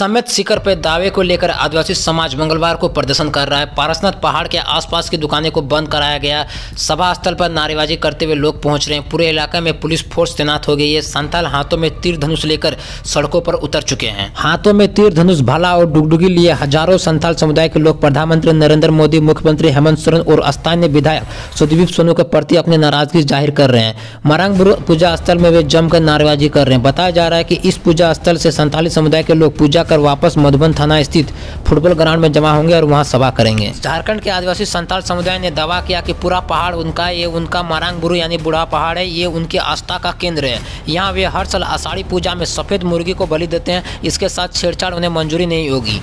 समेत शिखर पर दावे को लेकर आदिवासी समाज मंगलवार को प्रदर्शन कर रहा है। पारसनाथ पहाड़ के आसपास की दुकानें को बंद कराया गया। सभा स्थल पर नारेबाजी करते हुए लोग पहुँच रहे हैं। पूरे इलाके में पुलिस फोर्स तैनात हो गई है। संथाल हाथों में तीर धनुष लेकर सड़कों पर उतर चुके हैं। हाथों में तीर धनुष भाला और डुगडुगी लिए हज़ारों संथाल समुदाय के लोग प्रधानमंत्री नरेंद्र मोदी, मुख्यमंत्री हेमंत सोरेन और स्थानीय विधायक सुदीप सोनू के प्रति अपनी नाराज़गी ज़ाहिर कर रहे हैं। मरांग पूजा स्थल में वे जमकर नारेबाजी कर रहे हैं। बताया जा रहा है की इस पूजा स्थल से संथाली समुदाय के लोग पूजा कर वापस मधुबन थाना स्थित फुटबॉल ग्राउंड में जमा होंगे और वहाँ सभा करेंगे। झारखंड के आदिवासी संताल समुदाय ने दावा किया कि पूरा पहाड़ उनका ये उनका मारांग बुरु यानी बूढ़ा पहाड़ है, ये उनकी आस्था का केंद्र है। यहाँ वे हर साल आषाढ़ी पूजा में सफ़ेद मुर्गी को बलि देते हैं, इसके साथ छेड़छाड़ उन्हें मंजूरी नहीं होगी।